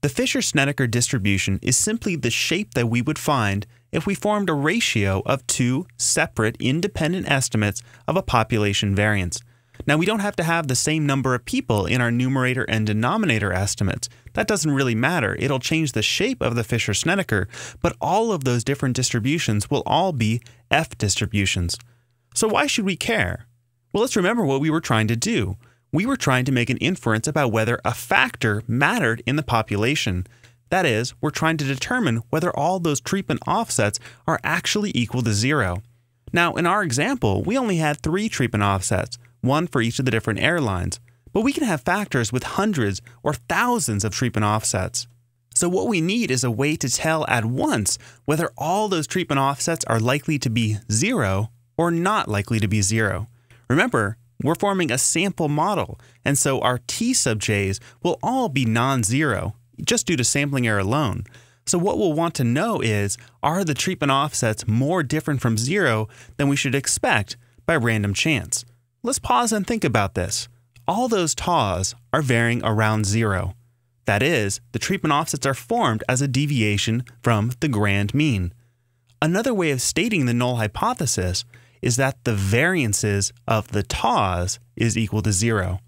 The Fisher-Snedecor distribution is simply the shape that we would find if we formed a ratio of two separate independent estimates of a population variance. Now, we don't have to have the same number of people in our numerator and denominator estimates. That doesn't really matter. It'll change the shape of the Fisher-Snedecor, but all of those different distributions will all be F distributions. So why should we care? Well, let's remember what we were trying to do we were trying to make an inference about whether a factor mattered in the population. That is, we're trying to determine whether all those treatment offsets are actually equal to zero. Now, in our example, we only had three treatment offsets, one for each of the different airlines, but we can have factors with hundreds or thousands of treatment offsets. So what we need is a way to tell at once whether all those treatment offsets are likely to be zero or not likely to be zero. Remember, we're forming a sample model, and so our t sub j's will all be non-zero, just due to sampling error alone. So what we'll want to know is, are the treatment offsets more different from zero than we should expect by random chance? Let's pause and think about this. All those taus are varying around zero. That is, the treatment offsets are formed as a deviation from the grand mean. Another way of stating the null hypothesis is that the variances of the taus is equal to zero.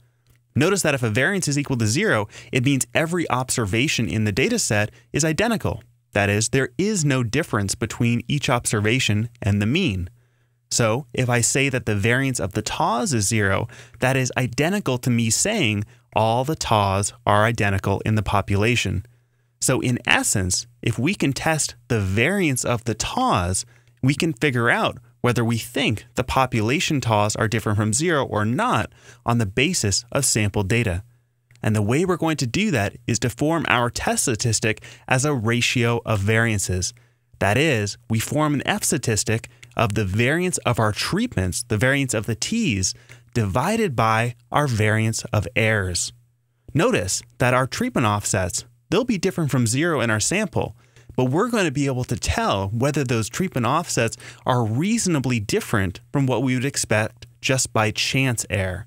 Notice that if a variance is equal to zero, it means every observation in the dataset is identical. That is, there is no difference between each observation and the mean. So if I say that the variance of the taus is zero, that is identical to me saying all the taus are identical in the population. So in essence, if we can test the variance of the taus, we can figure out whether we think the population taus are different from zero or not on the basis of sample data. And the way we're going to do that is to form our test statistic as a ratio of variances. That is, we form an F statistic of the variance of our treatments, the variance of the T's, divided by our variance of errors. Notice that our treatment offsets, they'll be different from zero in our sample, but we're going to be able to tell whether those treatment offsets are reasonably different from what we would expect just by chance error.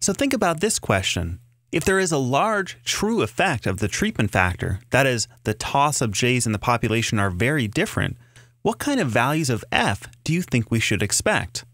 So think about this question. If there is a large true effect of the treatment factor, that is, the tau of j's in the population are very different, what kind of values of f do you think we should expect?